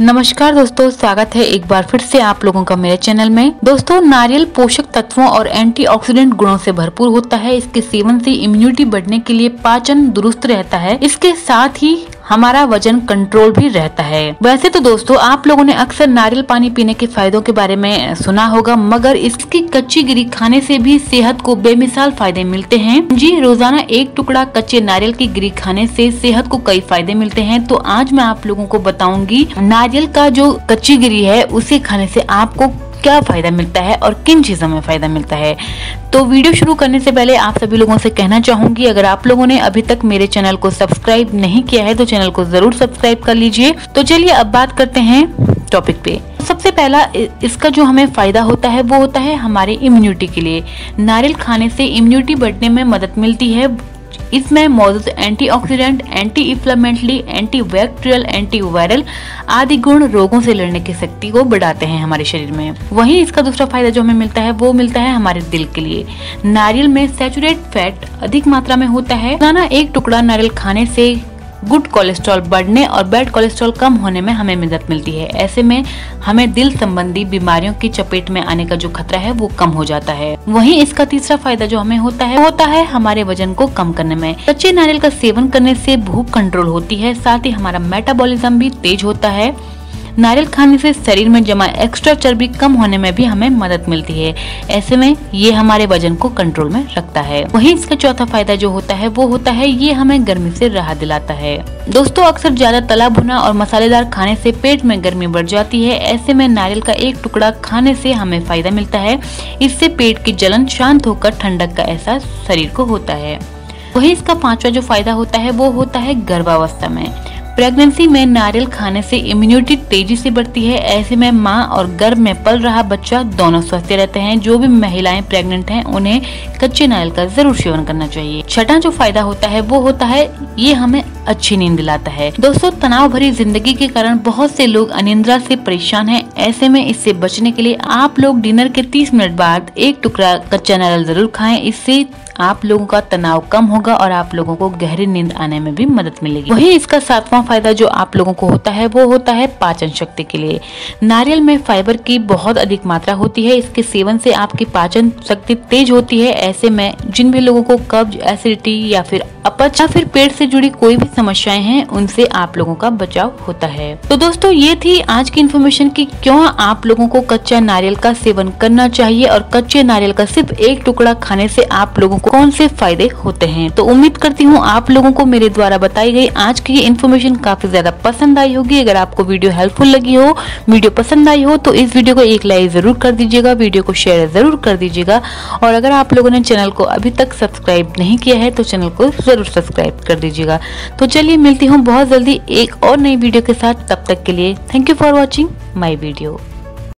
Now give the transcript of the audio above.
नमस्कार दोस्तों, स्वागत है एक बार फिर से आप लोगों का मेरे चैनल में। दोस्तों, नारियल पोषक तत्वों और एंटीऑक्सीडेंट गुणों से भरपूर होता है। इसके सेवन से इम्यूनिटी बढ़ने के लिए पाचन दुरुस्त रहता है। इसके साथ ही हमारा वज़न कंट्रोल भी रहता है। वैसे तो दोस्तों, आप लोगों ने अक्सर नारियल पानी पीने के फायदों के बारे में सुना होगा, मगर इसकी कच्ची गिरी खाने से भी सेहत को बेमिसाल फ़ायदे मिलते हैं। जी, रोज़ाना एक टुकड़ा कच्चे नारियल की गिरी खाने से सेहत को कई फ़ायदे मिलते हैं। तो आज मैं आप लोगों को बताऊँगी, नारियल का जो कच्ची गिरी है, उसे खाने से आपको क्या फ़ायदा मिलता है और किन चीज़ों में फ़ायदा मिलता है? तो वीडियो शुरू करने से पहले आप सभी लोगों से कहना चाहूँगी, अगर आप लोगों ने अभी तक मेरे चैनल को सब्सक्राइब नहीं किया है तो चैनल को ज़रूर सब्सक्राइब कर लीजिए। तो चलिए अब बात करते हैं टॉपिक पे। सबसे पहला इसका जो हमें फ़ायदा होता है, वो होता है हमारे इम्यूनिटी के लिए। नारियल खाने से इम्यूनिटी बढ़ने में मदद मिलती है इसमें मौजूद antioxidant, anti inflammatory anti bacterial anti viral आदि गुण रोगों से लड़ने की शक्ति को बढ़ाते हैं हमारे शरीर में। वहीं इसका दूसरा फ़ायदा जो हमें मिलता है वो मिलता है हमारे दिल के लिए। नारियल में सेचुरेट फैट अधिक मात्रा में होता है। एक टुकड़ा नारियल खाने से गुड कोलेस्ट्रॉल बढ़ने और बैड कोलेस्ट्रॉल कम होने में हमें मदद मिलती है। ऐसे में हमें दिल संबंधी बीमारियों की चपेट में आने का जो खतरा है, वो कम हो जाता है। वहीं इसका तीसरा फ़ायदा जो हमें होता है होता है हमारे वज़न को कम करने में। कच्चे नारियल का सेवन करने से भूख कंट्रोल होती है, साथ ही हमारा मेटाबॉलिज्म भी तेज होता है। नारियल खाने से शरीर में जमा एक्स्ट्रा चर्बी कम होने में भी हमें मदद मिलती है। ऐसे में ये हमारे वज़न को कंट्रोल में रखता है। वहीं इसका चौथा फ़ायदा जो होता है, वो होता है ये हमें गर्मी से राहत दिलाता है। दोस्तों, अक्सर ज़्यादा तला भुना और मसालेदार खाने से पेट में गर्मी बढ़ जाती है। ऐसे में नारियल का एक टुकड़ा खाने से हमें फ़ायदा मिलता है। इससे पेट की जलन शांत होकर ठंडक का एहसास शरीर को होता है। वही इसका पांचवा जो फ़ायदा होता है, वो होता है गर्भावस्था में। प्रेगनेंसी में नारियल खाने से इम्यूनिटी तेज़ी से बढ़ती है। ऐसे में माँ और गर्भ में पल रहा बच्चा दोनों स्वस्थ रहते हैं। जो भी महिलाएँ प्रेग्नेंट हैं, उन्हें कच्चे नारियल का ज़रूर सेवन करना चाहिए। छठा जो फ़ायदा होता है, वो होता है, ये हमें अच्छी नींद दिलाता है। दोस्तों, तनाव भरी ज़िंदगी के कारण बहुत से लोग अनिंद्रा से परेशान हैं। ऐसे में इससे बचने के लिए आप लोग डिनर के 30 मिनट बाद एक टुकड़ा कच्चा नारियल ज़रूर खाएँ। इससे आप लोगों का तनाव कम होगा और आप लोगों को गहरी नींद आने में भी मदद मिलेगी। वही इसका सातवां फ़ायदा जो आप लोगों को होता है, वो होता है पाचन शक्ति के लिए। नारियल में फाइबर की बहुत अधिक मात्रा होती है। इसके सेवन से आपकी पाचन शक्ति तेज होती है। ऐसे में जिन भी लोगों को कब्ज, एसिडिटी या फिर अपच या फिर पेट से जुड़ी कोई भी समस्याएँ हैं, उनसे आप लोगों का बचाव होता है। तो दोस्तों, ये थी आज की इन्फॉर्मेशन की क्यों आप लोगों को कच्चा नारियल का सेवन करना चाहिए और कच्चे नारियल का सिर्फ़ एक टुकड़ा खाने से आप लोगों को कौन से फ़ायदे होते हैं। तो उम्मीद करती हूँ आप लोगों को मेरे द्वारा बताई गई आज की ये इन्फॉर्मेशन काफ़ी ज़्यादा पसंद आई होगी। अगर आपको वीडियो हेल्पफुल लगी हो वीडियो पसंद आई हो तो इस वीडियो को एक लाइक ज़रूर कर दीजिएगा वीडियो को शेयर ज़रूर कर दीजिएगा। और अगर आप लोगों ने चैनल को अभी तक सब्सक्राइब नहीं किया है तो चैनल को ज़रूर सब्सक्राइब कर दीजिएगा। तो चलिए मिलती हूँ बहुत जल्दी एक और नई वीडियो के साथ। तब तक के लिए thank you for watching my video